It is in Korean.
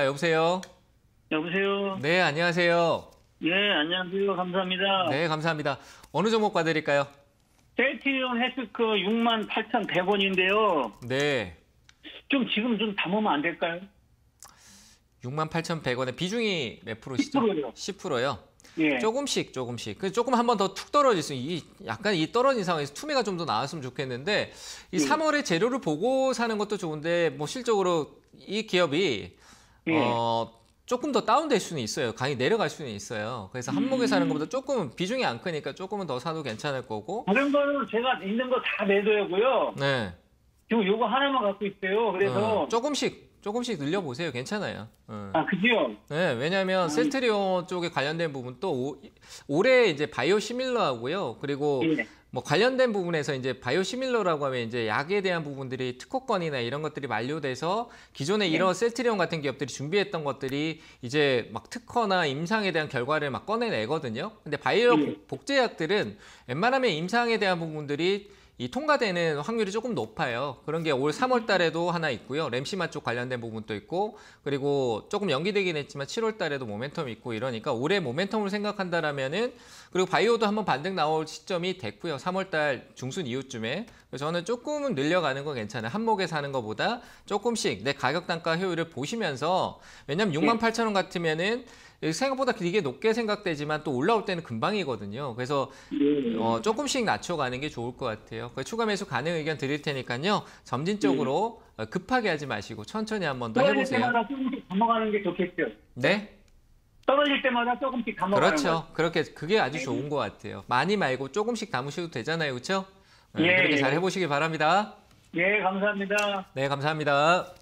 아, 여보세요? 여보세요. 네, 안녕하세요. 예, 안녕하세요. 감사합니다. 네, 감사합니다. 어느 종목 봐드릴까요? 셀트리온 헬스크 68,100원인데요. 네, 좀 지금 좀 담으면 안 될까요? 68,100원에 비중이 몇 프로시죠? 10%요. 10%요. 예. 조금씩 조금씩. 그 조금 한 번 더 툭 떨어질 수, 이 약간 이 떨어진 상황에서 투매가 좀 더 나왔으면 좋겠는데 이 예. 3월에 재료를 보고 사는 것도 좋은데 뭐 실적으로 이 기업이 예. 어 조금 더 다운될 수는 있어요. 강이 내려갈 수는 있어요. 그래서 한목에 사는 음. 것보다 조금은 비중이 안 크니까 조금은 더 사도 괜찮을 거고. 다른 거는 제가 있는 거다 내도하고요. 네. 지금 요거 하나만 갖고 있어요. 그래서 어, 조금씩 조금씩 늘려 보세요. 괜찮아요. 어. 아, 그죠? 네, 왜냐하면 셀트리온 쪽에 관련된 부분 또 오- 올해 이제 바이오 시밀러하고요. 그리고 예. 뭐 관련된 부분에서 이제 바이오 시밀러라고 하면 이제 약에 대한 부분들이 특허권이나 이런 것들이 만료돼서 기존에 이런 셀트리온 같은 기업들이 준비했던 것들이 이제 막 특허나 임상에 대한 결과를 막 꺼내내거든요. 근데 바이오 예. 복- 복제약들은 웬만하면 임상에 대한 부분들이 이 통과되는 확률이 조금 높아요. 그런 게 올 3월 달에도 하나 있고요. 램시마 쪽 관련된 부분도 있고 그리고 조금 연기되긴 했지만 7월 달에도 모멘텀이 있고 이러니까 올해 모멘텀을 생각한다라면은 그리고 바이오도 한번 반등 나올 시점이 됐고요. 3월 달 중순 이후쯤에. 저는 조금은 늘려가는 건 괜찮아요. 한목에 사는 것보다 조금씩 내 가격 단가 효율을 보시면서 왜냐면 6만 8천 원 같으면은 생각보다 이게 높게 생각되지만 또 올라올 때는 금방이거든요. 그래서 예. 어, 조금씩 낮춰가는 게 좋을 것 같아요. 그 추가 매수 가능 의견 드릴 테니까요. 점진적으로 어, 급하게 하지 마시고 천천히 한 번 더 떨어질 해보세요. 때마다 조금씩 담아가는 게 좋겠죠. 네, 떨어질 때마다 조금씩 담아가는 거. 그렇죠. 그렇게 그게 아주 좋은 것 같아요. 많이 말고 조금씩 담으셔도 되잖아요, 그렇죠? 예, 그렇게 예. 잘 해보시기 바랍니다. 예, 감사합니다. 네, 감사합니다.